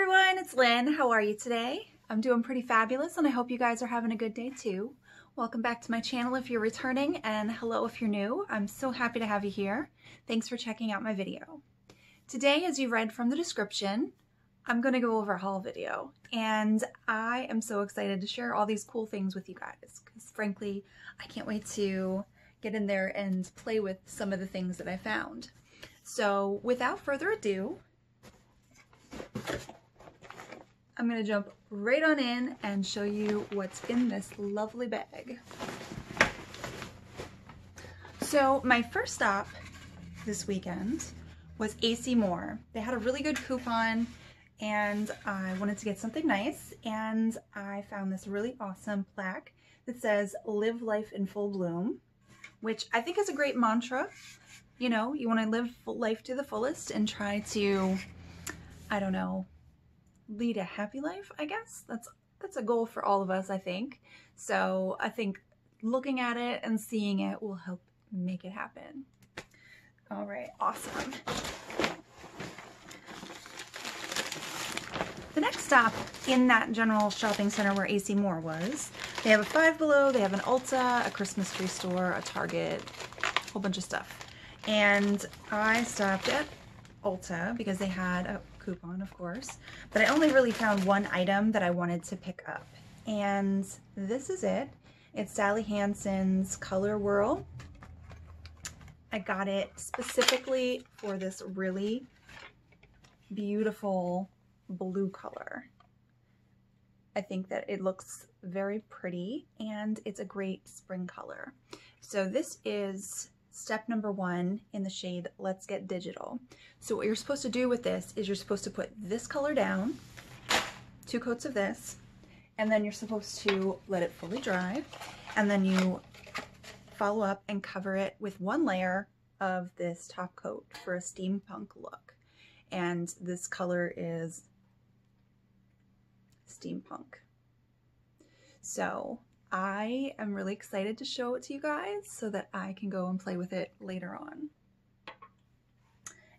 everyone, it's Lynn. How are you today? I'm doing pretty fabulous and I hope you guys are having a good day too. Welcome back to my channel if you're returning and hello if you're new. I'm so happy to have you here. Thanks for checking out my video. Today, as you read from the description, I'm going to go over a haul video and I am so excited to share all these cool things with you guys because frankly, I can't wait to get in there and play with some of the things that I found. So without further ado, I'm to jump right on in and show you what's in this lovely bag. So my first stop this weekend was AC Moore. They had a really good coupon and I wanted to get something nice and I found this really awesome plaque that says live life in full bloom, which I think is a great mantra. You know, you want to live life to the fullest and try to, I don't know, lead a happy life, I guess. That's that's a goal for all of us, I think. So I think looking at it and seeing it will help make it happen. All right, awesome. The next stop in that general shopping center where AC Moore was, they have a Five Below, they have an Ulta, a Christmas tree store, a Target, a whole bunch of stuff. And I stopped at Ulta because they had a coupon, of course, but I only really found one item that I wanted to pick up. And this is it. It's Sally Hansen's Color Whirl. I got it specifically for this really beautiful blue color. I think that it looks very pretty and it's a great spring color. So this is step number one in the shade Let's Get Digital. So what you're supposed to do with this is you're supposed to put this color down, two coats of this, and then you're supposed to let it fully dry, and then you follow up and cover it with one layer of this top coat for a steampunk look. And this color is steampunk. So I am really excited to show it to you guys so that I can go and play with it later on.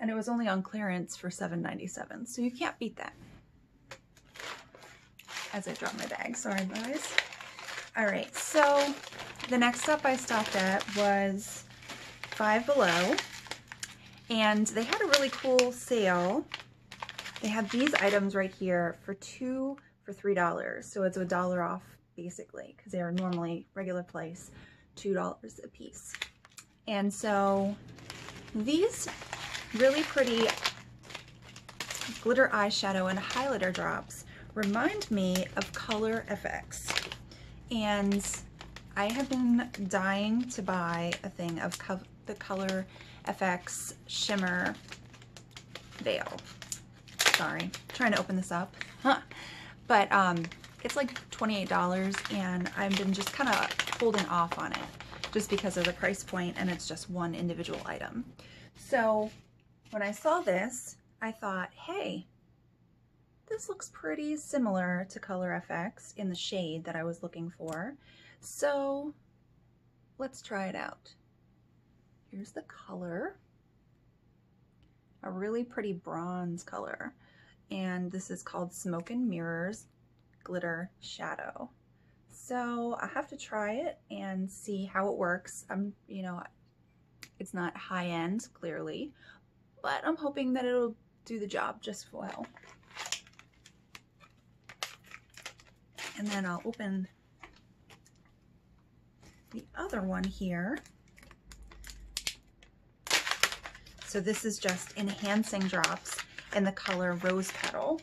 And it was only on clearance for $7.97, so you can't beat that. As I drop my bag, sorry guys. All right, so the next stop I stopped at was Five Below, and they had a really cool sale. They have these items right here for two for $3, so it's a dollar off basically, because they are normally regular price, $2 a piece. And so these really pretty glitter eyeshadow and highlighter drops remind me of Cover FX. And I have been dying to buy a thing of co the Cover FX Shimmer Veil. Sorry, trying to open this up. Huh. But um, it's like $28 and I've been just kind of holding off on it just because of the price point and it's just one individual item. So when I saw this, I thought, hey, this looks pretty similar to Cover FX in the shade that I was looking for. So let's try it out. Here's the color. A really pretty bronze color. And this is called Smoke and Mirrors glitter shadow. So I have to try it and see how it works. I'm, you know, it's not high end, clearly, but I'm hoping that it'll do the job just well. And then I'll open the other one here. So this is just enhancing drops in the color Rose Petal.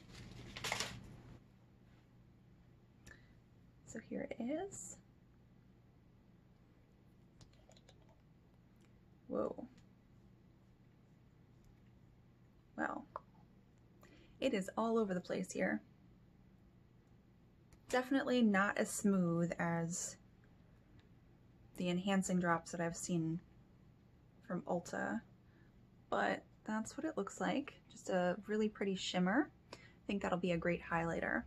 So here it is. Whoa. Well, it is all over the place here. Definitely not as smooth as the enhancing drops that I've seen from Ulta, but that's what it looks like. Just a really pretty shimmer. I think that'll be a great highlighter.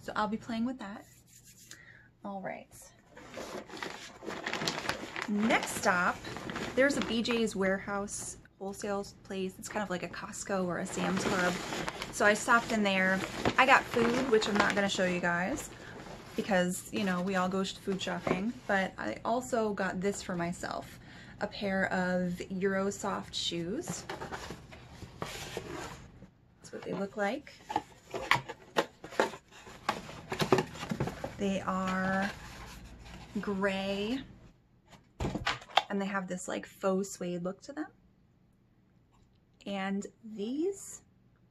So I'll be playing with that. All right. Next stop, there's a BJ's Warehouse wholesale place. It's kind of like a Costco or a Sam's Club. So I stopped in there. I got food, which I'm not going to show you guys because, you know, we all go food shopping. But I also got this for myself. A pair of Eurosoft shoes. That's what they look like. They are gray and they have this like faux suede look to them. And these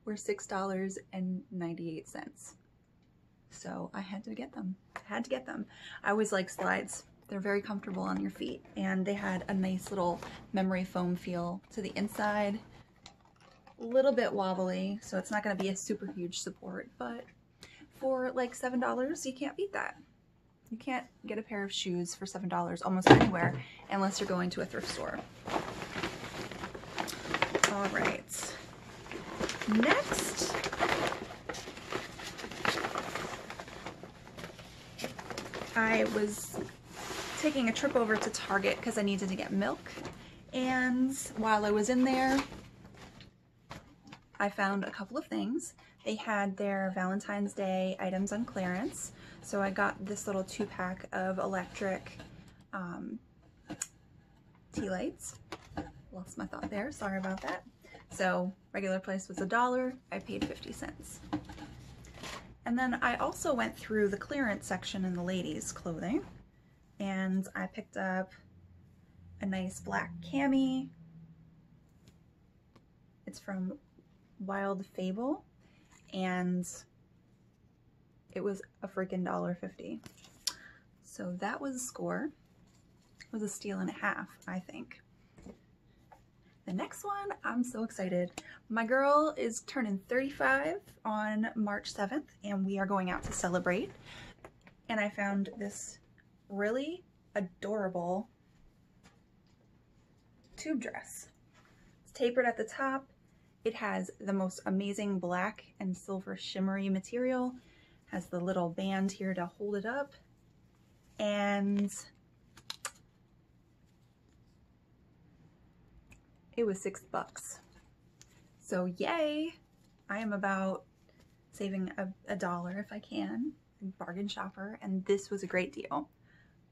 were $6.98. So I had to get them. I had to get them. I always like slides. They're very comfortable on your feet and they had a nice little memory foam feel to the inside. A little bit wobbly, so it's not going to be a super huge support, but for like $7, you can't beat that. You can't get a pair of shoes for $7 almost anywhere unless you're going to a thrift store. All right. Next, I was taking a trip over to Target because I needed to get milk. And while I was in there, I found a couple of things. They had their Valentine's Day items on clearance. So I got this little two pack of electric um, tea lights. Lost my thought there, sorry about that. So regular price was a dollar, I paid 50 cents. And then I also went through the clearance section in the ladies clothing and I picked up a nice black cami. It's from Wild Fable and it was a freaking dollar fifty. So that was a score. It was a steal and a half, I think. The next one, I'm so excited. My girl is turning 35 on March 7th and we are going out to celebrate. And I found this really adorable tube dress. It's tapered at the top. It has the most amazing black and silver shimmery material has the little band here to hold it up. And it was six bucks. So yay, I am about saving a, a dollar if I can, bargain shopper, and this was a great deal.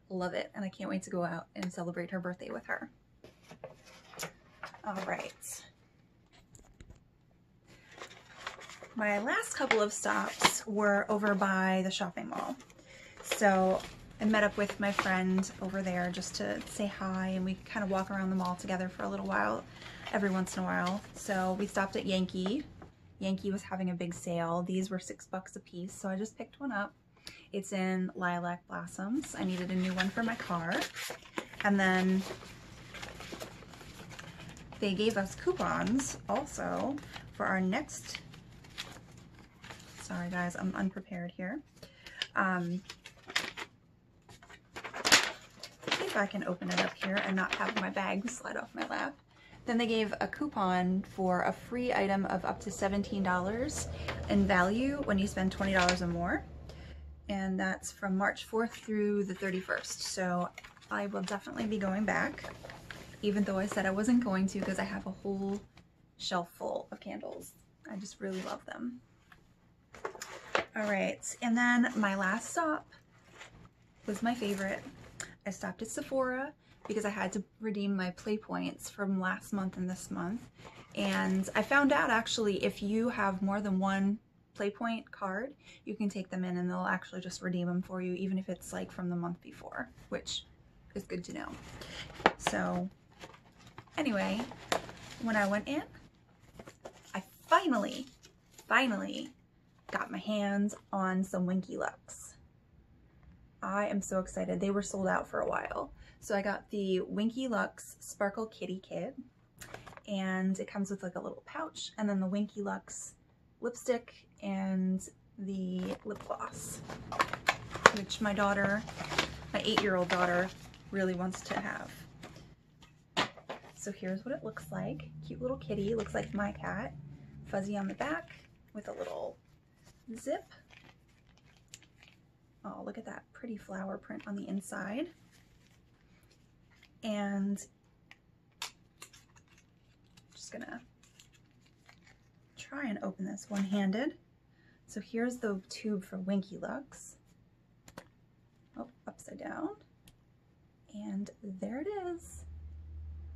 Love it, and I can't wait to go out and celebrate her birthday with her. All right. My last couple of stops were over by the shopping mall. So I met up with my friend over there just to say hi and we kind of walk around the mall together for a little while every once in a while. So we stopped at Yankee. Yankee was having a big sale. These were six bucks a piece, so I just picked one up. It's in Lilac Blossoms. I needed a new one for my car. And then they gave us coupons also for our next Sorry guys, I'm unprepared here. Um, if I can open it up here and not have my bag slide off my lap. Then they gave a coupon for a free item of up to $17 in value when you spend $20 or more. And that's from March 4th through the 31st. So I will definitely be going back, even though I said I wasn't going to because I have a whole shelf full of candles. I just really love them. All right, and then my last stop was my favorite. I stopped at Sephora because I had to redeem my play points from last month and this month. And I found out actually if you have more than one Playpoint card, you can take them in and they'll actually just redeem them for you, even if it's like from the month before, which is good to know. So anyway, when I went in, I finally, finally got my hands on some Winky Lux. I am so excited. They were sold out for a while. So I got the Winky Lux Sparkle Kitty Kit and it comes with like a little pouch and then the Winky Lux lipstick and the lip gloss, which my daughter, my eight-year-old daughter, really wants to have. So here's what it looks like. Cute little kitty, looks like my cat. Fuzzy on the back with a little zip. Oh, look at that pretty flower print on the inside. And just gonna try and open this one-handed. So here's the tube for Winky Lux. Oh, upside down. And there it is.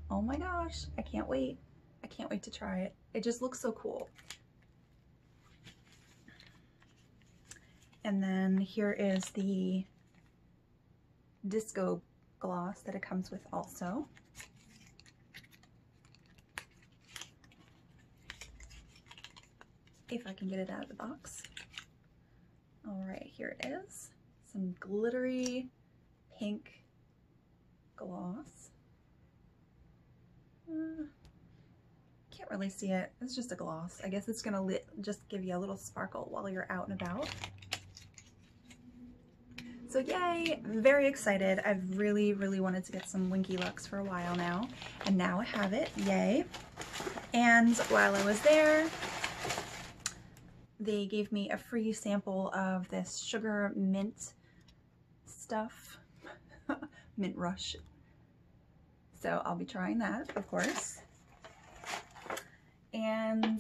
Oh my gosh, I can't wait. I can't wait to try it. It just looks so cool. And then here is the disco gloss that it comes with also. If I can get it out of the box. All right, here it is. Some glittery pink gloss. Uh, can't really see it. It's just a gloss. I guess it's gonna just give you a little sparkle while you're out and about. So yay, very excited. I've really, really wanted to get some Winky Lux for a while now, and now I have it, yay. And while I was there, they gave me a free sample of this sugar mint stuff, mint rush. So I'll be trying that, of course. And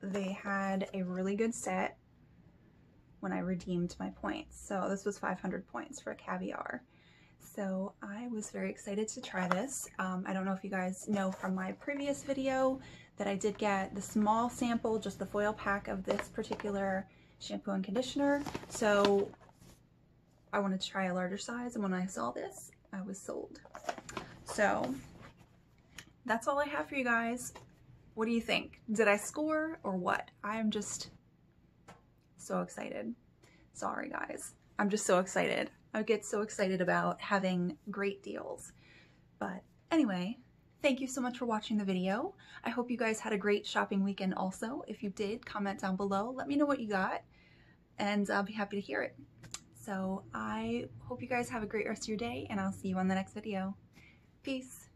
they had a really good set when I redeemed my points. So this was 500 points for a caviar. So I was very excited to try this. Um, I don't know if you guys know from my previous video that I did get the small sample, just the foil pack of this particular shampoo and conditioner. So I wanted to try a larger size and when I saw this, I was sold. So that's all I have for you guys. What do you think? Did I score or what? I'm just so excited. Sorry, guys. I'm just so excited. I get so excited about having great deals. But anyway, thank you so much for watching the video. I hope you guys had a great shopping weekend also. If you did, comment down below. Let me know what you got, and I'll be happy to hear it. So I hope you guys have a great rest of your day, and I'll see you on the next video. Peace.